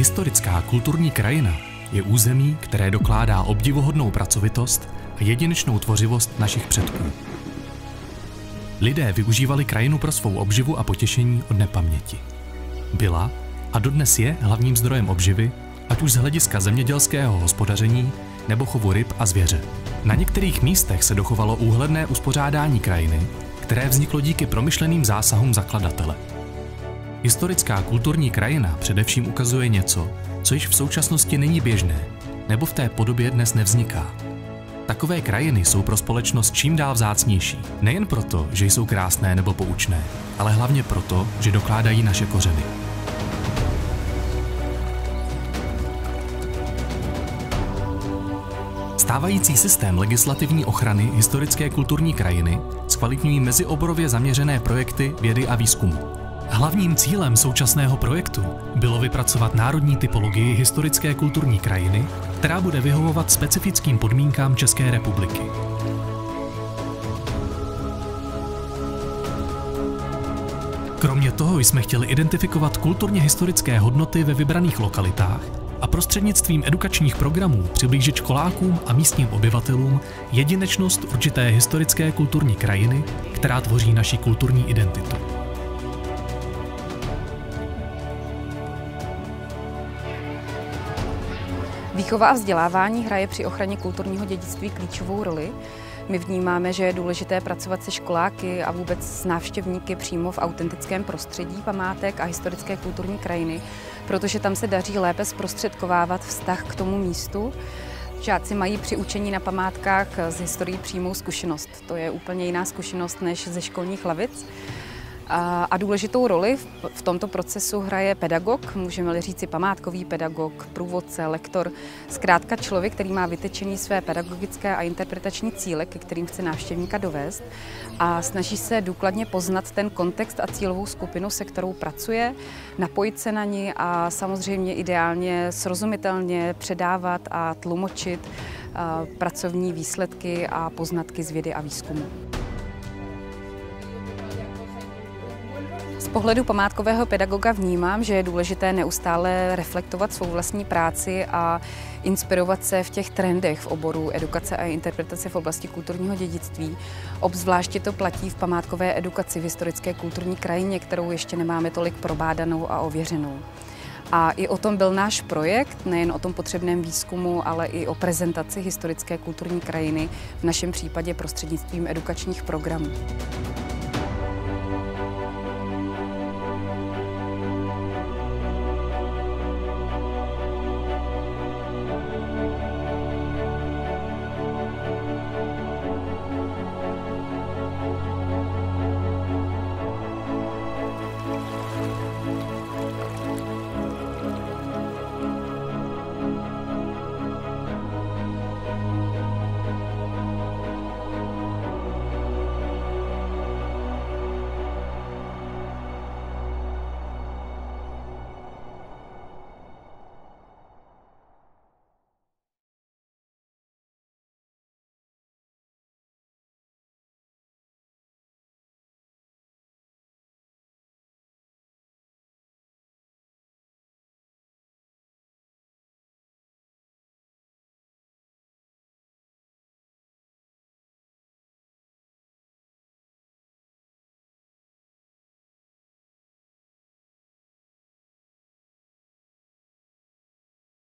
Historická kulturní krajina je území, které dokládá obdivuhodnou pracovitost a jedinečnou tvořivost našich předků. Lidé využívali krajinu pro svou obživu a potěšení od nepaměti. Byla a dodnes je hlavním zdrojem obživy, ať už z hlediska zemědělského hospodaření nebo chovu ryb a zvěře. Na některých místech se dochovalo úhledné uspořádání krajiny, které vzniklo díky promyšleným zásahům zakladatele. Historická kulturní krajina především ukazuje něco, co již v současnosti není běžné, nebo v té podobě dnes nevzniká. Takové krajiny jsou pro společnost čím dál vzácnější. Nejen proto, že jsou krásné nebo poučné, ale hlavně proto, že dokládají naše kořeny. Stávající systém legislativní ochrany historické kulturní krajiny zkvalitňují mezioborově zaměřené projekty vědy a výzkumu. Hlavním cílem současného projektu bylo vypracovat národní typologii historické kulturní krajiny, která bude vyhovovat specifickým podmínkám České republiky. Kromě toho jsme chtěli identifikovat kulturně historické hodnoty ve vybraných lokalitách a prostřednictvím edukačních programů přiblížit školákům a místním obyvatelům jedinečnost určité historické kulturní krajiny, která tvoří naši kulturní identitu. Výchova a vzdělávání hraje při ochraně kulturního dědictví klíčovou roli. My vnímáme, že je důležité pracovat se školáky a vůbec s návštěvníky přímo v autentickém prostředí památek a historické kulturní krajiny, protože tam se daří lépe zprostředkovávat vztah k tomu místu. Žáci mají při učení na památkách z historií přímou zkušenost. To je úplně jiná zkušenost než ze školních lavic. A důležitou roli v tomto procesu hraje pedagog, můžeme-li říci památkový pedagog, průvodce, lektor, zkrátka člověk, který má vytečený své pedagogické a interpretační cíle, ke kterým chce návštěvníka dovést a snaží se důkladně poznat ten kontext a cílovou skupinu, se kterou pracuje, napojit se na ní a samozřejmě ideálně srozumitelně předávat a tlumočit pracovní výsledky a poznatky z vědy a výzkumu. Z pohledu památkového pedagoga vnímám, že je důležité neustále reflektovat svou vlastní práci a inspirovat se v těch trendech v oboru edukace a interpretace v oblasti kulturního dědictví. Obzvláště to platí v památkové edukaci v historické kulturní krajině, kterou ještě nemáme tolik probádanou a ověřenou. A i o tom byl náš projekt, nejen o tom potřebném výzkumu, ale i o prezentaci historické kulturní krajiny, v našem případě prostřednictvím edukačních programů.